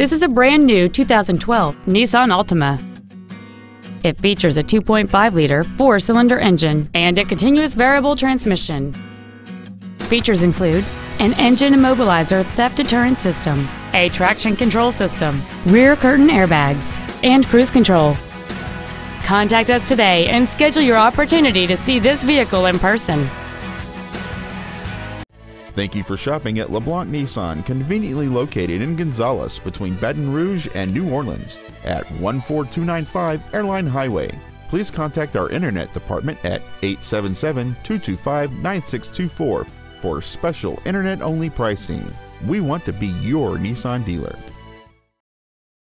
This is a brand new 2012 Nissan Altima. It features a 2.5-liter four-cylinder engine and a continuous variable transmission. Features include an engine immobilizer theft deterrent system, a traction control system, rear curtain airbags, and cruise control. Contact us today and schedule your opportunity to see this vehicle in person. Thank you for shopping at LeBlanc Nissan, conveniently located in Gonzales between Baton Rouge and New Orleans at 14295 Airline Highway. Please contact our internet department at 877 225 9624 for special internet only pricing. We want to be your Nissan dealer.